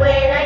buena